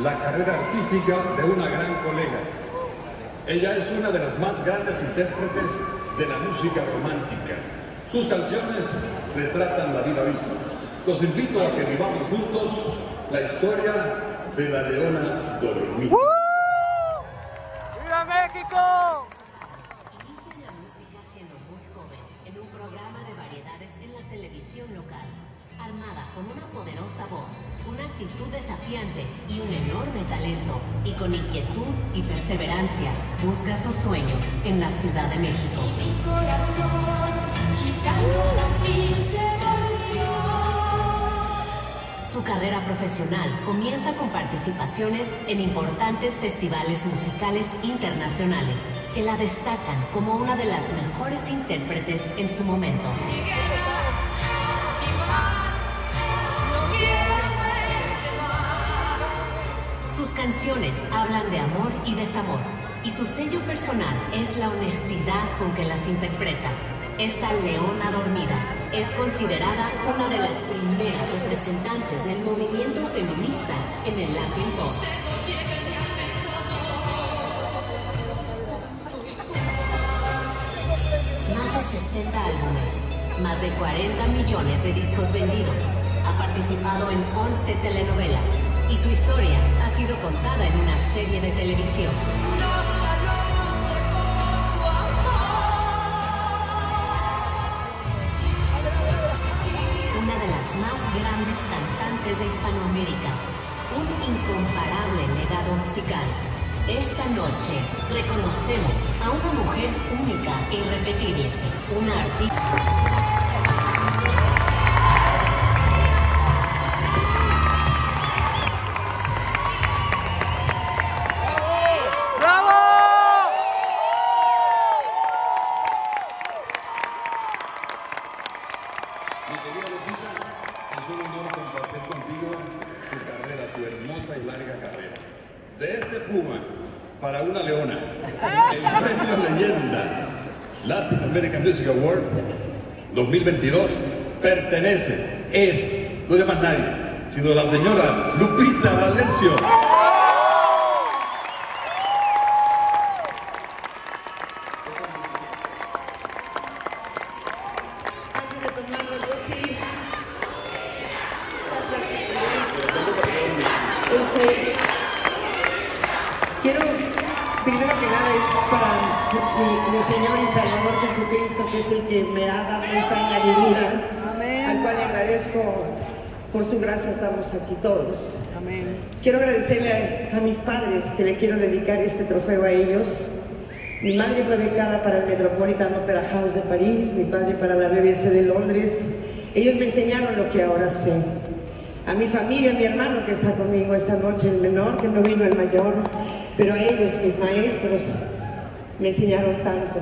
la carrera artística de una gran colega. Ella es una de las más grandes intérpretes de la música romántica. Sus canciones retratan la vida misma. Los invito a que vivamos juntos la historia de la leona dormida. ¡Viva México! Inicia la música siendo muy joven en un programa de variedades en la televisión local. Armada con una poderosa voz, una actitud desafiante y un enorme talento, y con inquietud y perseverancia, busca su sueño en la Ciudad de México. Mi corazón gitano. Su carrera profesional comienza con participaciones en importantes festivales musicales internacionales que la destacan como una de las mejores intérpretes en su momento. Canciones hablan de amor y desamor, y su sello personal es la honestidad con que las interpreta. Esta leona dormida es considerada una de las primeras representantes del movimiento feminista en el Latin Pop. Más de 60 álbumes, más de 40 millones de discos vendidos. Ha participado en 11 telenovelas y su historia ha sido contada en una serie de televisión. Una de las más grandes cantantes de Hispanoamérica. Un incomparable legado musical. Esta noche reconocemos a una mujer única e irrepetible. Una artista. De este Puma para una leona, el premio Leyenda Latin American Music Award 2022 pertenece, es, no de más nadie, sino la señora Lupita Valencia. Que es el que me ha dado esta añadidura, al cual le agradezco por su gracia, estamos aquí todos. Quiero agradecerle a, a mis padres, que le quiero dedicar este trofeo a ellos. Mi madre fue becada para el Metropolitan Opera House de París, mi padre para la BBC de Londres. Ellos me enseñaron lo que ahora sé. A mi familia, a mi hermano que está conmigo esta noche, el menor, que no vino el mayor, pero a ellos, mis maestros, me enseñaron tanto.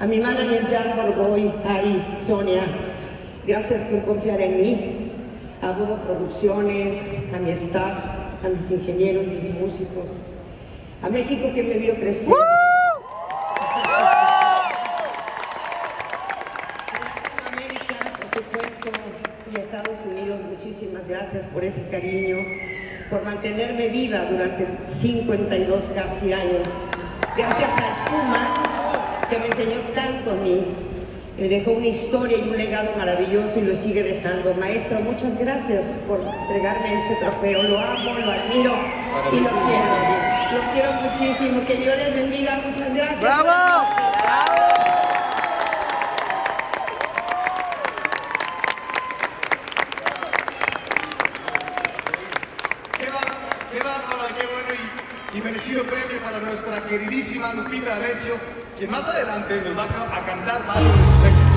A mi manager Jan Borgoy, ahí, Sonia, gracias por confiar en mí. A Bobo Producciones, a mi staff, a mis ingenieros, mis músicos, a México que me vio crecer. A Latinoamérica, por supuesto, y a Estados Unidos, muchísimas gracias por ese cariño, por mantenerme viva durante 52 casi años. Gracias al Puma, que me enseñó tanto a mí. Me dejó una historia y un legado maravilloso y lo sigue dejando. Maestro, muchas gracias por entregarme este trofeo. Lo amo, lo admiro y lo quiero. Lo quiero muchísimo. Que Dios les bendiga. Muchas gracias. ¡Bravo! Qué, bar- qué bueno y, y merecido premio para nuestra queridísima Lupita D'Alessio, que más adelante nos va a cantar varios de sus éxitos.